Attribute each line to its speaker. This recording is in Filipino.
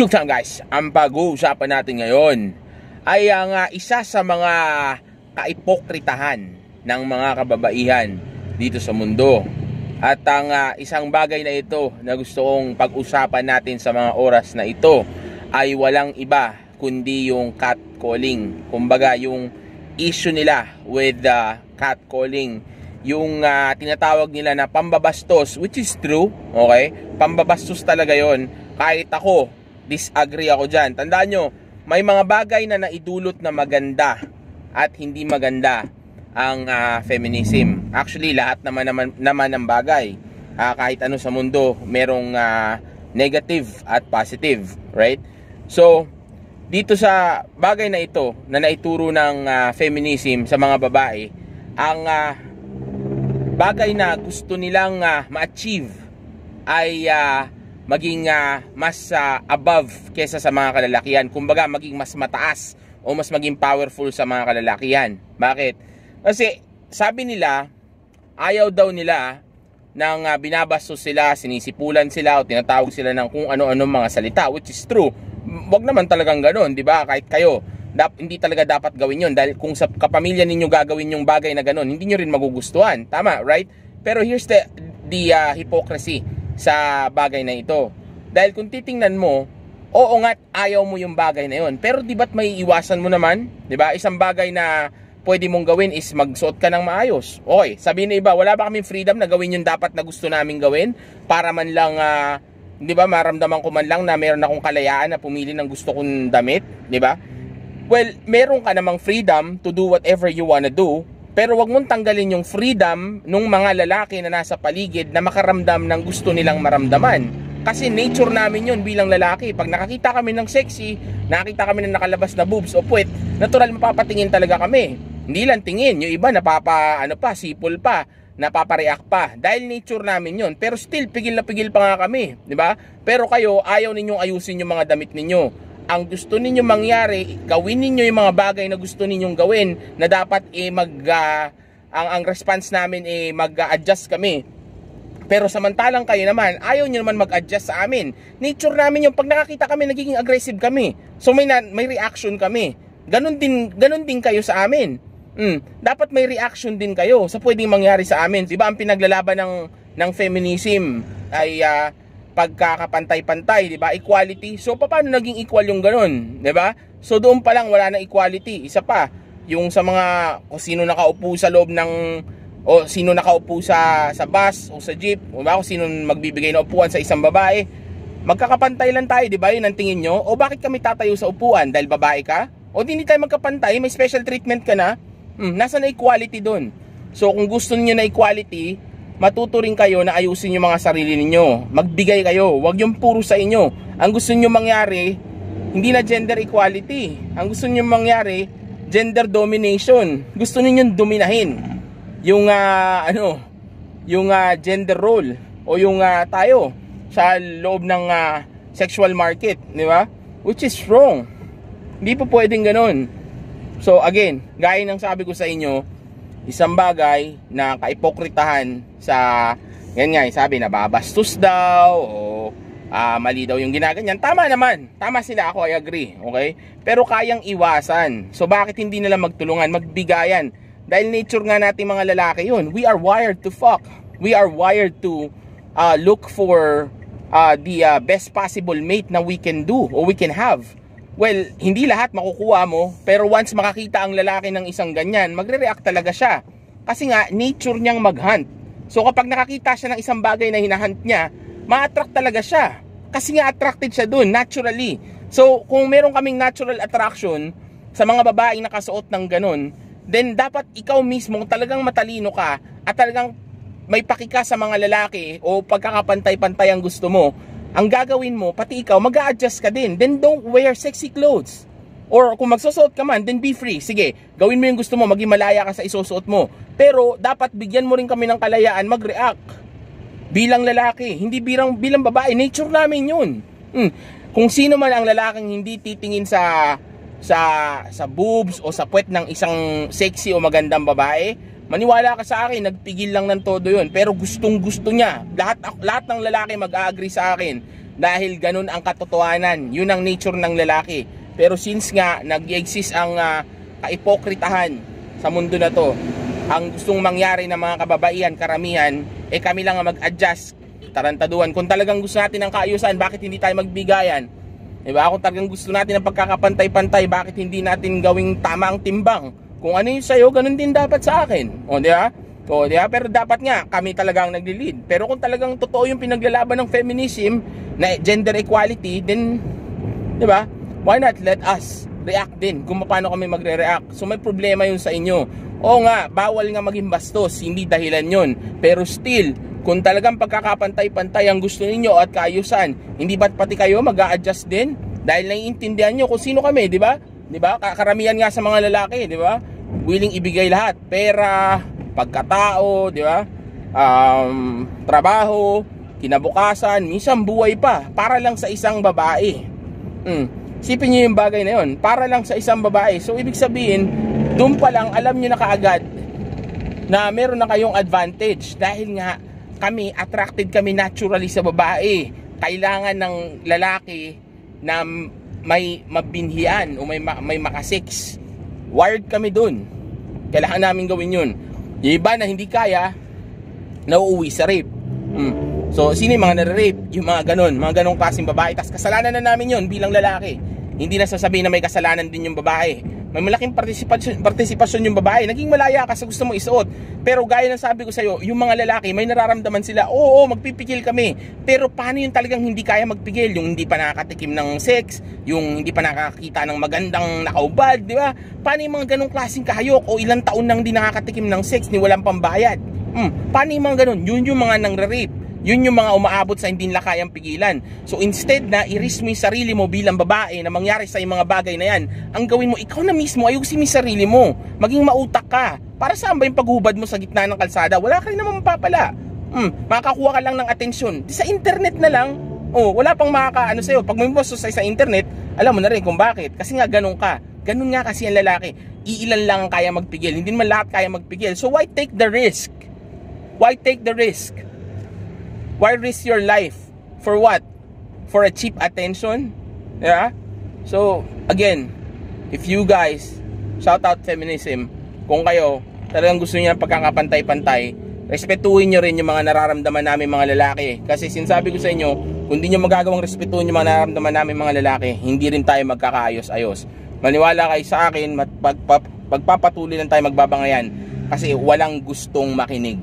Speaker 1: Yung time guys, ang pag-uusapan natin ngayon ay ang uh, isa sa mga kaipokritahan ng mga kababaihan dito sa mundo. At ang uh, isang bagay na ito na gusto kong pag-usapan natin sa mga oras na ito ay walang iba kundi yung catcalling. Kumbaga yung issue nila with the uh, catcalling yung uh, tinatawag nila na pambabastos which is true okay pambabastos talaga yon kahit ako disagree ako dyan. Tandaan nyo may mga bagay na naidulot na maganda at hindi maganda ang uh, feminism. Actually lahat naman naman, naman ng bagay. Uh, kahit ano sa mundo merong uh, negative at positive right? So dito sa bagay na ito na naituro ng uh, feminism sa mga babae ang uh, bagay na gusto nilang uh, ma-achieve ay uh, maging uh, mas uh, above kesa sa mga kalalakihan. Kumbaga, maging mas mataas o mas maging powerful sa mga kalalakihan. Bakit? Kasi sabi nila, ayaw daw nila nang uh, binabastos sila, sinisipulan sila o tinatawag sila ng kung ano-ano mga salita, which is true. Wag naman talagang ganoon, di ba? Kahit kayo, dap, hindi talaga dapat gawin yon dahil kung sa kapamilya ninyo gagawin yung bagay na ganun, hindi nyo rin magugustuhan. Tama, right? Pero here's the, the uh, hypocrisy sa bagay na ito. Dahil kung titingnan mo, oo nga ayaw mo yung bagay na yon. Pero di ba't may iwasan mo naman? Di ba? Isang bagay na pwede mong gawin is magsuot ka ng maayos. Okay, sabihin na iba, wala ba kaming freedom na gawin yung dapat na gusto namin gawin para man lang, uh, di ba, maramdaman ko man lang na meron akong kalayaan na pumili ng gusto kong damit, di ba? Well, meron ka namang freedom to do whatever you wanna do, pero wag mong tanggalin yung freedom ng mga lalaki na nasa paligid na makaramdam ng gusto nilang maramdaman. Kasi nature namin yun bilang lalaki. Pag nakakita kami ng sexy, nakakita kami ng nakalabas na boobs o puwet, natural mapapatingin talaga kami. Hindi lang tingin, yung iba napapa, ano pa, sipol pa, napapareact pa. Dahil nature namin yun. Pero still, pigil na pigil pa nga kami. ba? Pero kayo, ayaw ninyong ayusin yung mga damit ninyo ang gusto ninyo mangyari, gawin ninyo yung mga bagay na gusto ninyong gawin na dapat eh mag uh, ang ang response namin eh mag-adjust kami. Pero samantalang kayo naman, ayaw niyo naman mag-adjust sa amin. Nature namin yung pag nakakita kami nagiging aggressive kami. So may na, may reaction kami. Ganon din ganon din kayo sa amin. Mm, dapat may reaction din kayo sa pwedeng mangyari sa amin. 'Di ba ang pinaglalaban ng ng feminism ay uh, pagkakapantay-pantay, 'di ba? Equality. So paano naging equal yung ganun, 'di ba? So doon pa lang wala na equality. Isa pa, yung sa mga kung sino nakaupo sa loob ng o sino nakaupo sa sa bus o sa jeep, o ba kung sino magbibigay ng upuan sa isang babae, magkakapantay lang tayo, 'di ba? Yun ang tingin nyo. O bakit kami tatayo sa upuan dahil babae ka? O hindi tayo magkapantay, may special treatment ka na. Hmm, nasa na equality doon. So kung gusto niyo na equality, matuto rin kayo na ayusin yung mga sarili ninyo. Magbigay kayo, wag yung puro sa inyo. Ang gusto niyo mangyari, hindi na gender equality. Ang gusto niyo mangyari, gender domination. Gusto niyo dominahin yung uh, ano, yung uh, gender role o yung uh, tayo sa loob ng uh, sexual market, di ba? Which is wrong. Hindi po pwedeng ganun. So again, gaya ng sabi ko sa inyo, isang bagay na kaipokritahan sa yan nga, sabi na babastos daw o uh, mali daw yung ginaganyan. Tama naman. Tama sila ako, I agree. Okay? Pero kayang iwasan. So bakit hindi nila magtulungan, magbigayan? Dahil nature nga natin mga lalaki yun. We are wired to fuck. We are wired to uh, look for uh, the uh, best possible mate na we can do or we can have. Well, hindi lahat makukuha mo, pero once makakita ang lalaki ng isang ganyan, magre-react talaga siya. Kasi nga, nature niyang mag-hunt. So kapag nakakita siya ng isang bagay na hinahunt niya, ma-attract talaga siya. Kasi nga attracted siya dun, naturally. So kung meron kaming natural attraction sa mga babaeng nakasuot ng ganun, then dapat ikaw mismo, talagang matalino ka at talagang may pakika sa mga lalaki o pagkakapantay-pantay ang gusto mo, ang gagawin mo, pati ikaw, mag adjust ka din. Then don't wear sexy clothes. Or kung magsusuot ka man, then be free. Sige, gawin mo yung gusto mo, maging malaya ka sa isusuot mo. Pero dapat bigyan mo rin kami ng kalayaan mag-react. Bilang lalaki, hindi bilang, bilang babae. Nature namin yun. Hmm. Kung sino man ang lalaking hindi titingin sa sa sa boobs o sa puwet ng isang sexy o magandang babae, Maniwala ka sa akin, nagpigil lang ng todo yun. Pero gustong gusto niya. Lahat, lahat ng lalaki mag-agree sa akin dahil ganun ang katotohanan. Yun ang nature ng lalaki. Pero since nga nag-exist ang uh, kaipokritahan sa mundo na to, ang gustong mangyari ng mga kababaihan, karamihan, eh kami lang ang mag-adjust, tarantaduhan. Kung talagang gusto natin ng kaayusan, bakit hindi tayo magbigayan? Diba? Kung talagang gusto natin ng pagkakapantay-pantay, bakit hindi natin gawing tama ang timbang? Kung ano yung sa'yo, ganun din dapat sa akin. O, di ba? O, di ba? Pero dapat nga, kami talagang nagli-lead. Pero kung talagang totoo yung pinaglalaban ng feminism, na gender equality, then, di ba? Why not let us react din kung paano kami magre-react. So may problema yun sa inyo. O nga, bawal nga maging bastos, hindi dahilan yun. Pero still, kung talagang pagkakapantay-pantay ang gusto ninyo at kaayusan, hindi ba't pati kayo mag adjust din? Dahil naiintindihan nyo kung sino kami, di ba? Di ba? Karamihan nga sa mga lalaki, di ba? Willing ibigay lahat. Pera, pagkatao, di ba? Um, trabaho, kinabukasan, minsan buhay pa para lang sa isang babae. Mm. Sipin niyo yung bagay na yun, para lang sa isang babae. So ibig sabihin, doon pa lang alam niyo na kaagad na meron na kayong advantage dahil nga kami attracted kami naturally sa babae. Kailangan ng lalaki na may mabinhian o may may makasix. Wired kami doon. Kailangan namin gawin 'yun. Yung iba na hindi kaya, nauuwi sa rape. Hmm. So, sino yung mga nare-rape? Yung mga ganon, mga ganong klaseng babae. Tapos kasalanan na namin yon bilang lalaki. Hindi na sasabihin na may kasalanan din yung babae may malaking partisipasyon, partisipasyon yung babae. Naging malaya ka sa gusto mo isuot. Pero gaya ng sabi ko sa iyo, yung mga lalaki, may nararamdaman sila, oo, magpipigil kami. Pero paano yung talagang hindi kaya magpigil? Yung hindi pa nakakatikim ng sex, yung hindi pa nakakita ng magandang nakaubad, di ba? Paano yung mga ganong klaseng kahayok o ilang taon nang di nakakatikim ng sex ni walang pambayad? Hmm, paano yung mga ganon? Yun yung mga nang rape yun yung mga umaabot sa hindi nila kayang pigilan. So instead na i-risk mo yung sarili mo bilang babae na mangyari sa mga bagay na yan, ang gawin mo, ikaw na mismo, ayusin mo yung sarili mo. Maging mautak ka. Para saan ba yung paghubad mo sa gitna ng kalsada? Wala ka rin naman mapapala. Hmm, makakuha ka lang ng atensyon. Sa internet na lang, oh, wala pang makakaano sa'yo. Pag may post sa, sa internet, alam mo na rin kung bakit. Kasi nga ganun ka. Ganun nga kasi ang lalaki. Iilan lang ang kaya magpigil. Hindi naman lahat kaya magpigil. So why take the risk? Why take the risk? Why risk your life? For what? For a cheap attention? Yeah? So, again, if you guys, shout out feminism, kung kayo, talagang gusto niyo ng pagkakapantay-pantay, respetuhin nyo rin yung mga nararamdaman namin mga lalaki. Kasi sinasabi ko sa inyo, kung di nyo magagawang respetuhin yung mga nararamdaman namin mga lalaki, hindi rin tayo magkakaayos-ayos. Maniwala kayo sa akin, pag, pag, pagpapatuloy lang tayo magbabangayan kasi walang gustong makinig.